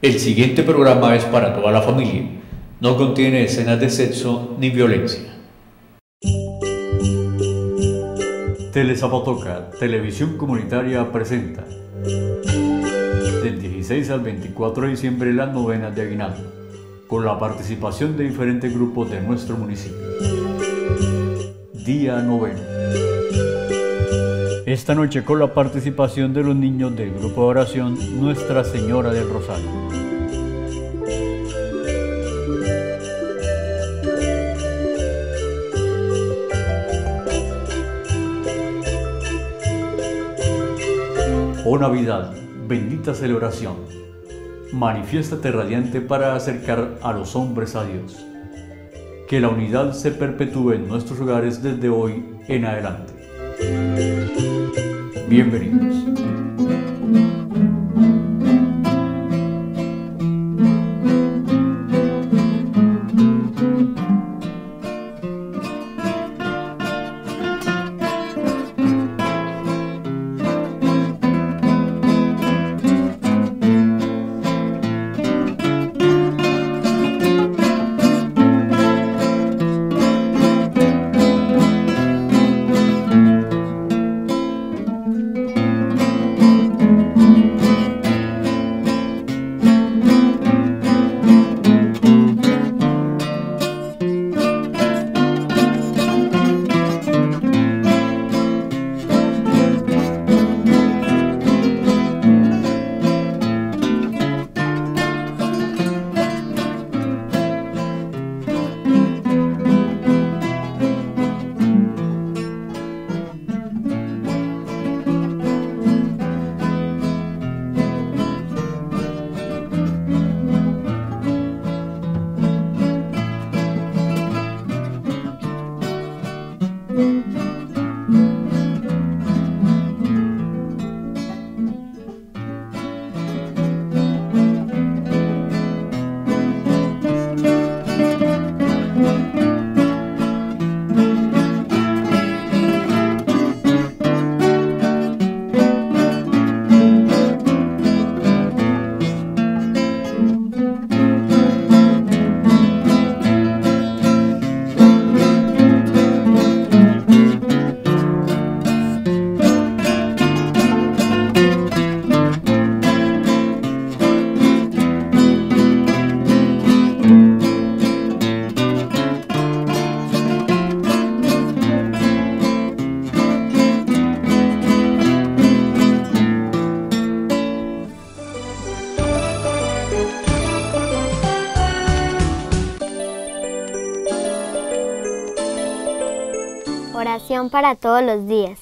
El siguiente programa es para toda la familia. No contiene escenas de sexo ni violencia. Telezapatoca, Televisión Comunitaria presenta del 16 al 24 de diciembre las novenas de Aguinaldo, con la participación de diferentes grupos de nuestro municipio. Día noveno. Esta noche con la participación de los niños del grupo de oración Nuestra Señora del Rosario. Oh Navidad, bendita celebración, manifiéstate radiante para acercar a los hombres a Dios. Que la unidad se perpetúe en nuestros hogares desde hoy en adelante. Bienvenidos. Para todos los días.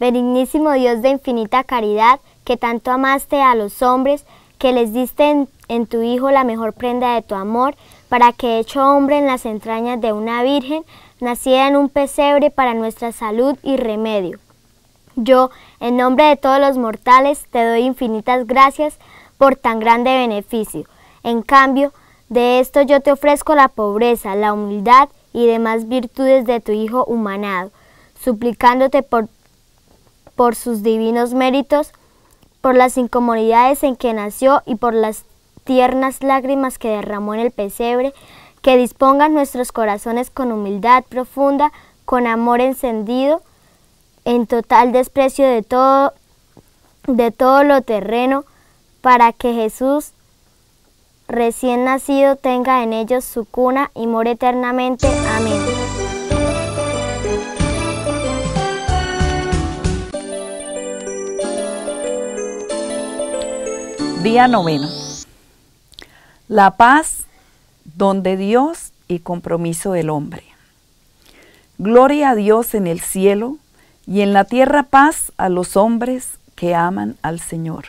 Benignísimo Dios de infinita caridad, que tanto amaste a los hombres, que les diste en, en, tu Hijo la mejor prenda de tu amor, para que hecho hombre en las entrañas de una virgen, naciera en un pesebre para nuestra salud y remedio. Yo, en nombre de todos los mortales, te doy infinitas gracias por tan grande beneficio. En cambio, de esto yo te ofrezco la pobreza, la humildad y demás virtudes de tu Hijo humanado, suplicándote por, por sus divinos méritos, por las incomodidades en que nació y por las tiernas lágrimas que derramó en el pesebre, que dispongan nuestros corazones con humildad profunda, con amor encendido, en total desprecio de todo, de todo lo terreno, para que Jesús recién nacido tenga en ellos su cuna y more eternamente. Amén. Día noveno. La paz donde Dios y compromiso del hombre. Gloria a Dios en el cielo y en la tierra paz a los hombres que aman al Señor.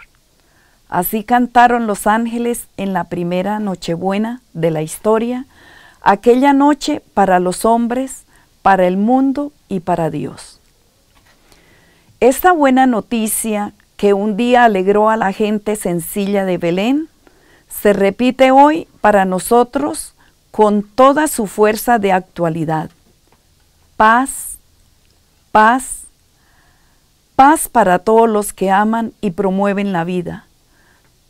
Así cantaron los ángeles en la primera Nochebuena de la historia, aquella noche para los hombres, para el mundo y para Dios. Esta buena noticia que un día alegró a la gente sencilla de Belén, se repite hoy para nosotros con toda su fuerza de actualidad. Paz, paz, paz para todos los que aman y promueven la vida.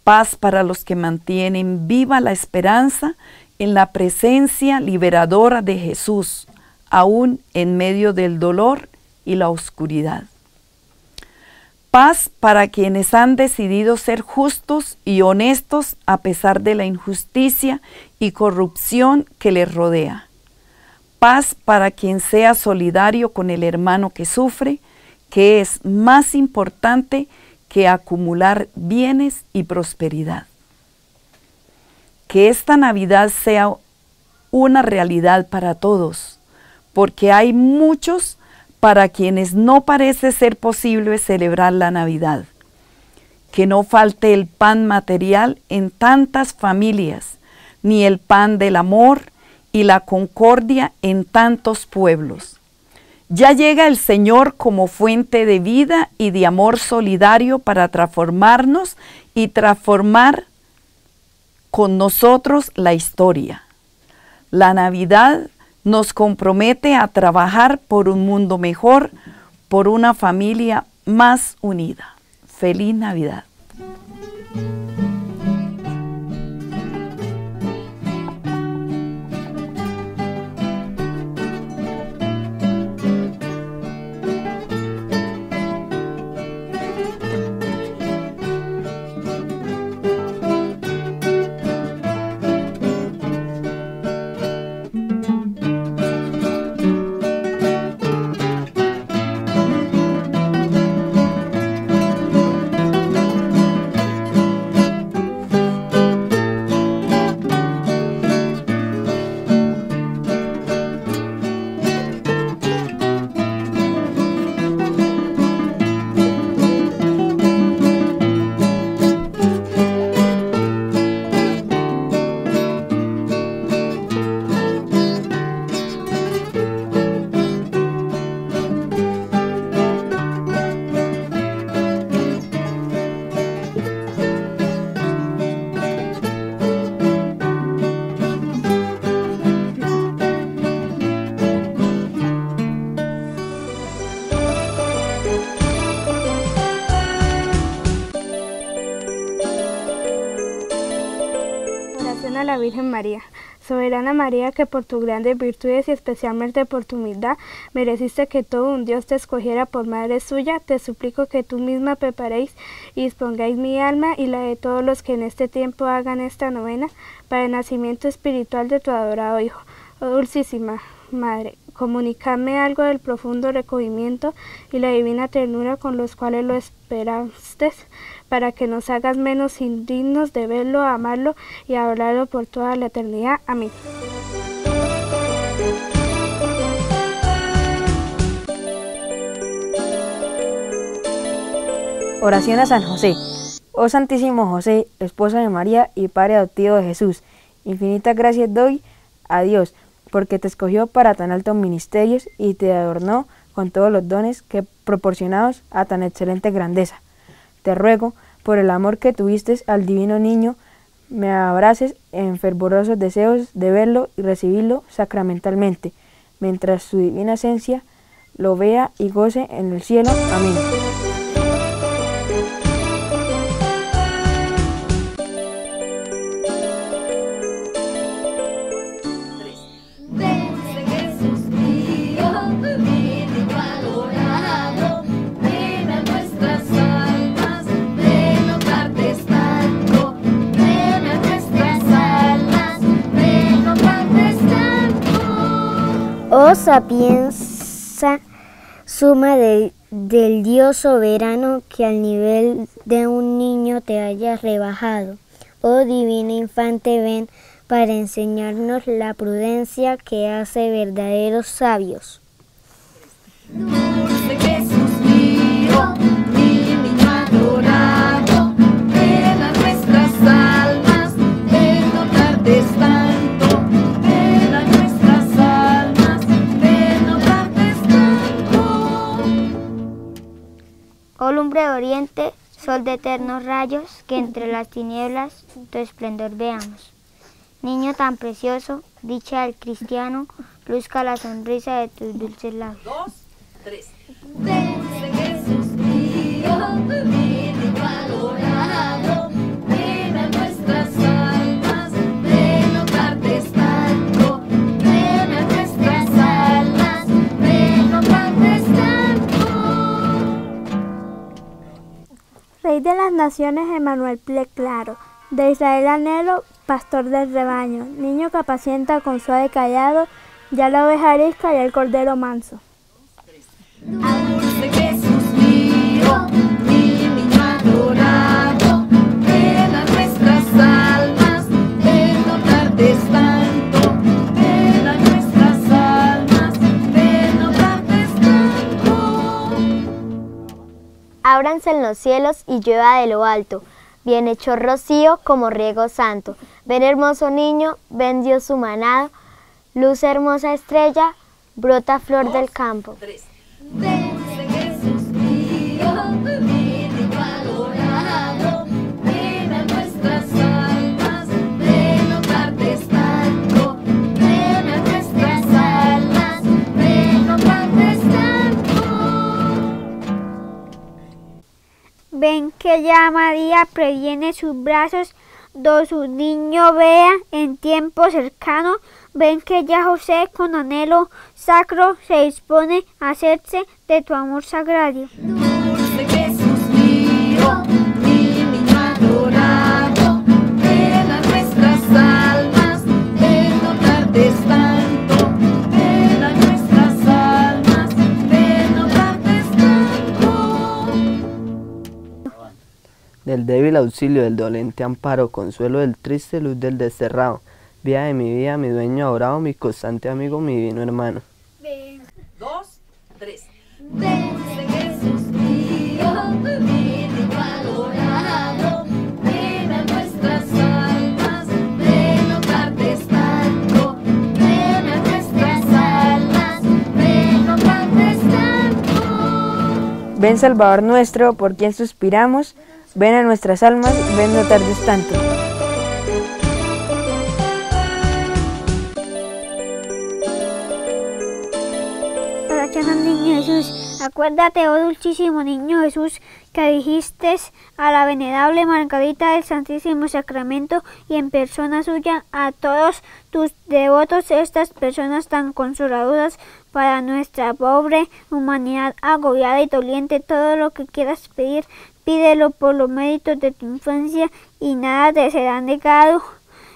Paz para los que mantienen viva la esperanza en la presencia liberadora de Jesús, aún en medio del dolor y la oscuridad. Paz para quienes han decidido ser justos y honestos a pesar de la injusticia y corrupción que les rodea. Paz para quien sea solidario con el hermano que sufre, que es más importante que acumular bienes y prosperidad que esta Navidad sea una realidad para todos, porque hay muchos para quienes no parece ser posible celebrar la Navidad. Que no falte el pan material en tantas familias, ni el pan del amor y la concordia en tantos pueblos. Ya llega el Señor como fuente de vida y de amor solidario para transformarnos y transformar con nosotros la historia. La Navidad nos compromete a trabajar por un mundo mejor, por una familia más unida. Feliz Navidad. Soberana María, que por tus grandes virtudes y especialmente por tu humildad mereciste que todo un Dios te escogiera por madre suya, te suplico que tú misma preparéis y dispongáis mi alma y la de todos los que en este tiempo hagan esta novena para el nacimiento espiritual de tu adorado Hijo. Oh dulcísima Madre, comunicadme algo del profundo recogimiento y la divina ternura con los cuales lo esperaste para que nos hagas menos indignos de verlo, amarlo y adorarlo por toda la eternidad. Amén. Oración a San José. Oh Santísimo José, esposa de María y Padre adoptivo de Jesús, infinitas gracias doy a Dios, porque te escogió para tan altos ministerios y te adornó con todos los dones que proporcionados a tan excelente grandeza. Te ruego, por el amor que tuviste al divino niño, me abraces en fervorosos deseos de verlo y recibirlo sacramentalmente, mientras su divina esencia lo vea y goce en el cielo. Amén. Sapienza suma del Dios soberano que al nivel de un niño te hayas rebajado. Oh divino infante, ven para enseñarnos la prudencia que hace verdaderos sabios. De eternos rayos, que entre las tinieblas tu esplendor veamos. Niño tan precioso, dicha del cristiano, luzca la sonrisa de tus dulces labios. Dos, tres. Naciones, Emanuel ple claro, de Israel anhelo, pastor del rebaño, niño que apacienta con suave callado, ya la oveja arisca y el cordero manso. En los cielos y llueva de lo alto, bien hecho rocío como riego santo. Ven hermoso niño, ven Dios su manado, luz hermosa estrella, brota flor del campo. Tres. Ven que ya María previene sus brazos, do su niño vea en tiempo cercano. Ven que ya José con anhelo sacro se dispone a hacerse de tu amor sagrario. Del débil auxilio del dolente amparo, consuelo del triste, luz del desterrado. Vía de mi vida, mi dueño adorado, mi constante amigo, mi divino hermano. Dos, tres. Dulce Jesús mío, mi niño adorado, ven a nuestras almas, ven a cantes tanto, ven a nuestras almas, ven a cantes tanto. Ven Salvador nuestro, por quien suspiramos, ven a nuestras almas, ven no tardes tanto. Niño Jesús, acuérdate, oh dulcísimo niño Jesús, que dijiste a la venerable Margarita del Santísimo Sacramento y en persona suya a todos tus devotos, estas personas tan consoladoras para nuestra pobre humanidad agobiada y doliente, todo lo que quieras pedir, pídelo por los méritos de tu infancia y nada te será negado,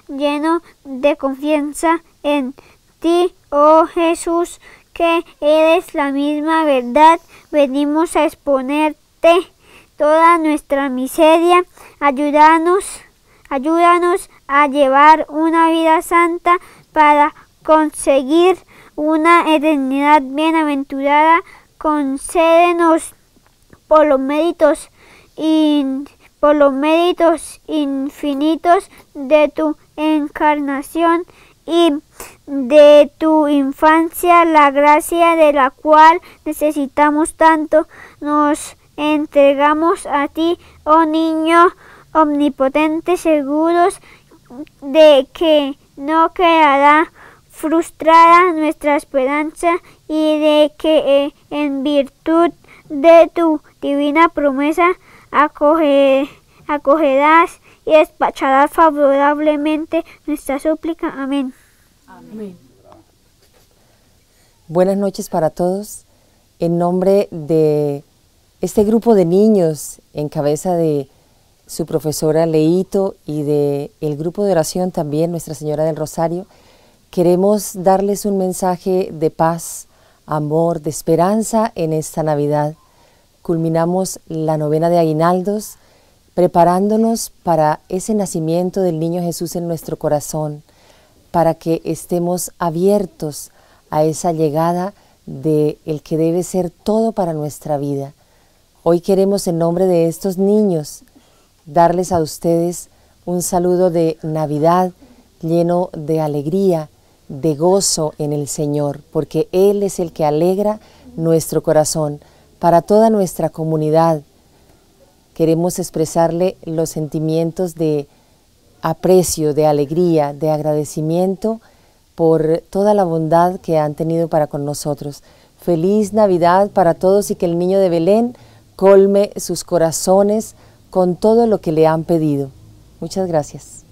lleno de confianza en ti, oh Jesús, que eres la misma verdad, venimos a exponerte toda nuestra miseria, ayúdanos, ayúdanos a llevar una vida santa para conseguir una eternidad bienaventurada, concédenos por los méritos in- por los méritos infinitos de tu encarnación y de tu infancia, la gracia de la cual necesitamos tanto, nos entregamos a ti, oh niño omnipotente, seguros de que no quedará frustrada nuestra esperanza y de que eh, en virtud de tu divina promesa acoge- acogerás y despacharás favorablemente nuestra súplica. Amén. Buenas noches para todos. En nombre de este grupo de niños en cabeza de su profesora Leito y de el grupo de oración también Nuestra Señora del Rosario, queremos darles un mensaje de paz, amor, de esperanza en esta Navidad. Culminamos la novena de aguinaldos preparándonos para ese nacimiento del niño Jesús en nuestro corazón, para que estemos abiertos a esa llegada de el que debe ser todo para nuestra vida. Hoy queremos en nombre de estos niños darles a ustedes un saludo de Navidad lleno de alegría, de gozo en el Señor, porque Él es el que alegra nuestro corazón. Para toda nuestra comunidad queremos expresarle los sentimientos de aprecio, de alegría, de agradecimiento por toda la bondad que han tenido para con nosotros. Feliz Navidad para todos y que el niño de Belén colme sus corazones con todo lo que le han pedido. Muchas gracias.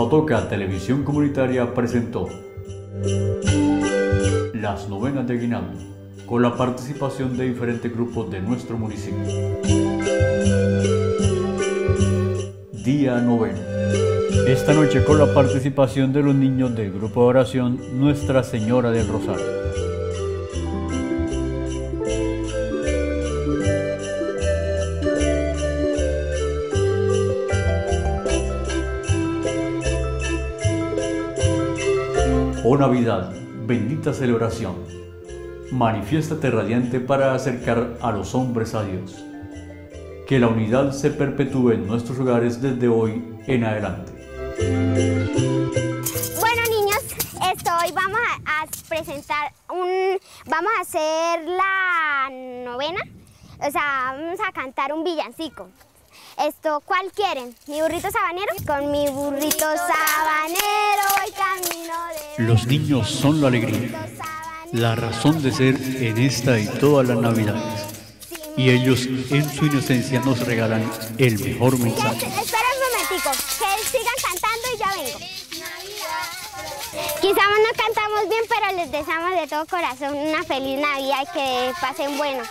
Telezapatoca Televisión Comunitaria presentó Las Novenas de Guinaldo, con la participación de diferentes grupos de nuestro municipio. Día noveno. Esta noche con la participación de los niños del grupo de oración Nuestra Señora del Rosario. Bendita celebración, manifiéstate radiante para acercar a los hombres a Dios. Que la unidad se perpetúe en nuestros hogares desde hoy en adelante. Bueno niños, esto hoy vamos a presentar un, vamos a hacer la novena, o sea, vamos a cantar un villancico. Esto, ¿cuál quieren? ¿Mi burrito sabanero? Con mi burrito sabanero voy camino de... Los niños son la alegría, la razón de ser en esta y todas las navidades. Y ellos en su inocencia nos regalan el mejor mensaje. Espera un momentico, que sigan cantando y ya vengo. Quizás no cantamos bien, pero les deseamos de todo corazón una feliz Navidad y que pasen bueno.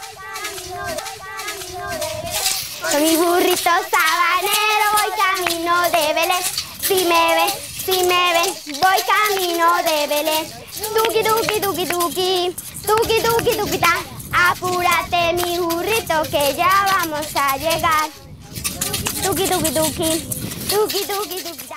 Con mi burrito sabanero voy camino de Belén. Si me ven, si me ven, voy camino de Belén. Tuki, tuki, tuki, tuki, tuki, tuki, tuki, ta. Apúrate mi burrito que ya vamos a llegar. Tuki, tuki, tuki, tuki, tuki, tuki.